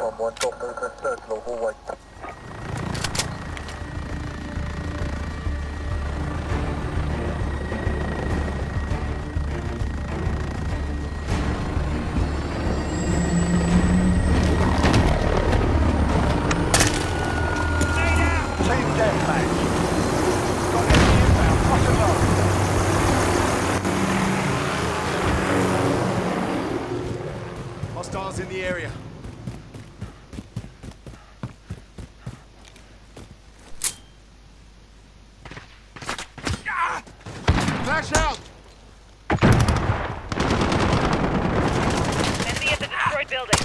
on one, got movement, circle hallway. Cross and. Hostiles in the area. Ah! Flash out! Enemy at the destroyed building.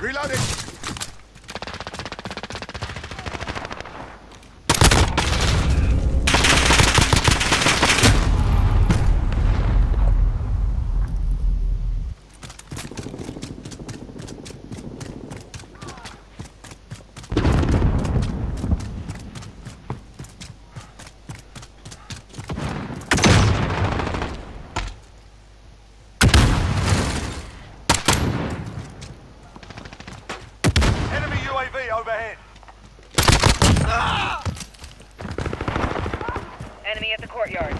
Reloading! Enemy UAV overhead. Ah! Enemy at the courtyard.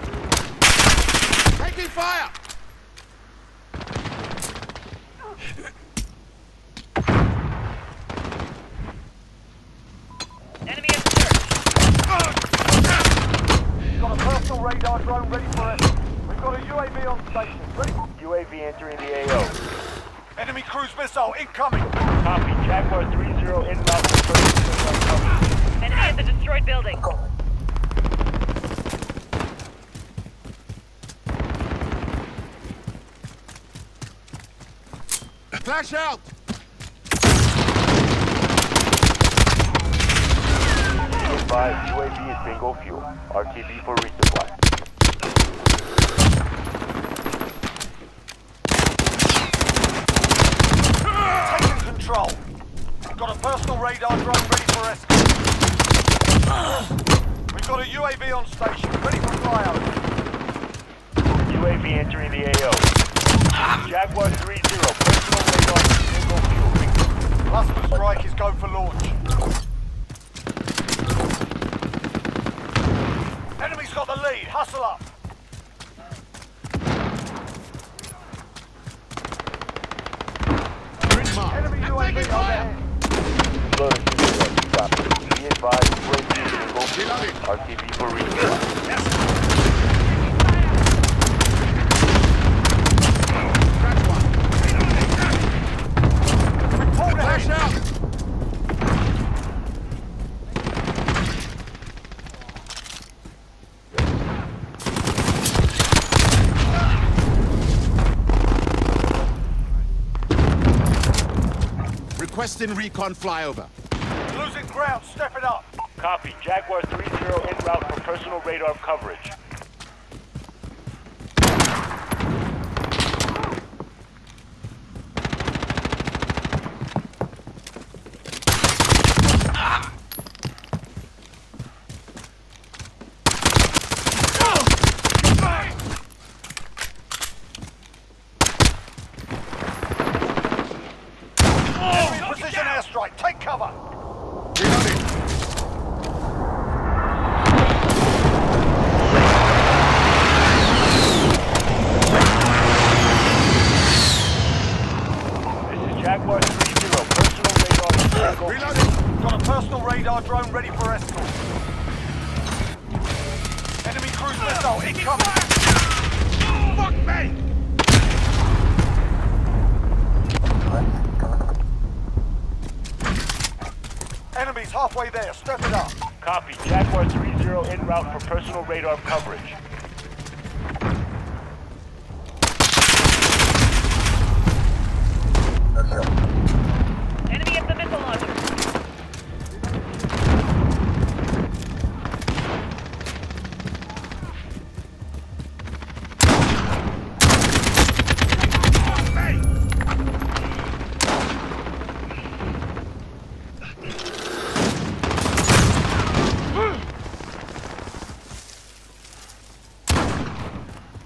Taking fire! Enemy at the church. Got a personal radar drone ready for us. We've got a UAV on station. Ready? UAV entering the AO. Enemy cruise missile incoming. Copy. Jaguar 3-0 inbound. Enemy at the destroyed building. Flash out! Five UAV is bingo fuel. RTB for resupply. Control. Got a personal radar drone ready for escort. We've got a UAV on station, ready for flyover. UAV entering the AO. Jaguar 3-0, personal radar bingo fuel. Cluster strike is go for launch. Enemy's got the lead. Hustle up. Grid mark. Enemy I'm UAV taking. Be advised, UAV is for resupply. Crack one. Flash out! Requesting recon flyover. Losing ground, step it up. Copy. Jaguar 3-0 en route for personal radar coverage. Enemy precision airstrike. Take cover. Reloading. This is Jaguar 3-0. Personal radar bingo Reloading. Got a personal radar drone ready for escort. Enemy cruise incoming. Fuck me! Enemies halfway there. Step it up. Copy. Jaguar 3-0 en route for personal radar coverage. Enemy at the missile launcher.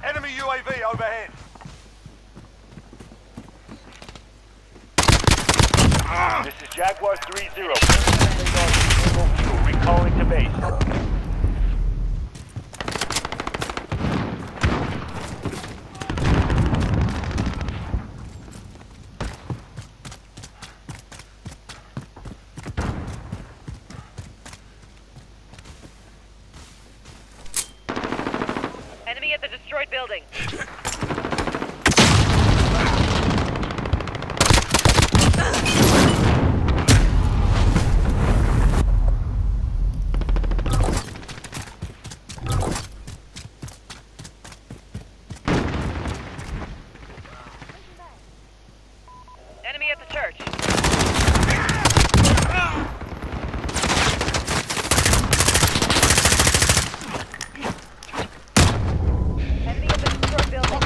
Enemy UAV overhead. 3-0. Jaguar radar fuel. Recalling to base. Enemy at the destroyed building. Enemy at the church. Enemy at the destroyed building.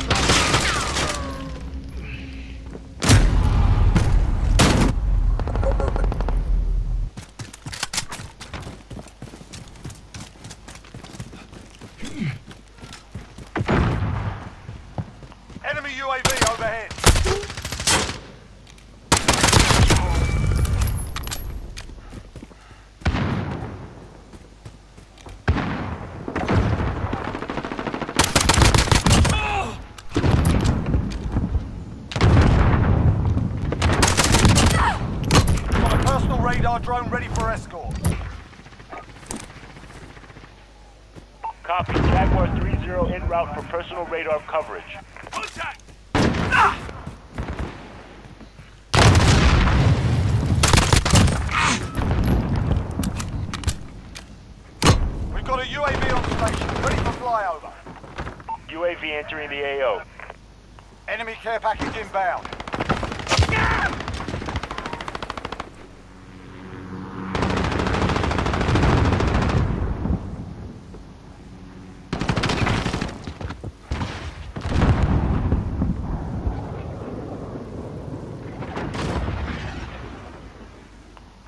Enemy UAV overhead. Got a personal radar drone ready for escort. Copy. Jaguar 3-0 en route for personal radar coverage. We've got a UAV on station, ready for flyover. UAV entering the AO. Enemy care package inbound.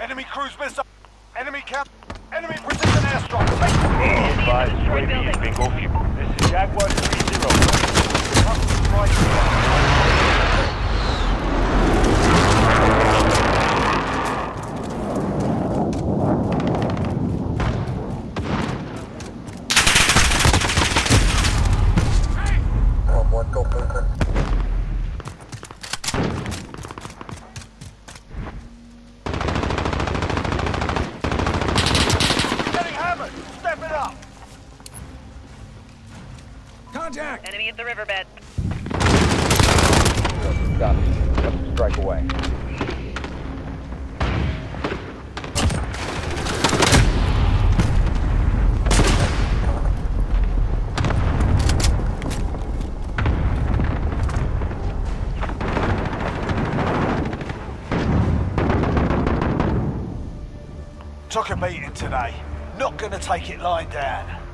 Enemy cruise missile. Enemy cap. Enemy precision airstrike. Advise, UAV is bingo. This is Jaguar 3-0. Up to strike. One one go movement. Getting hammered. Step it up. Contact! Enemy at the riverbed. Copy. Up strike away. Took a beating today. Not gonna take it lying down.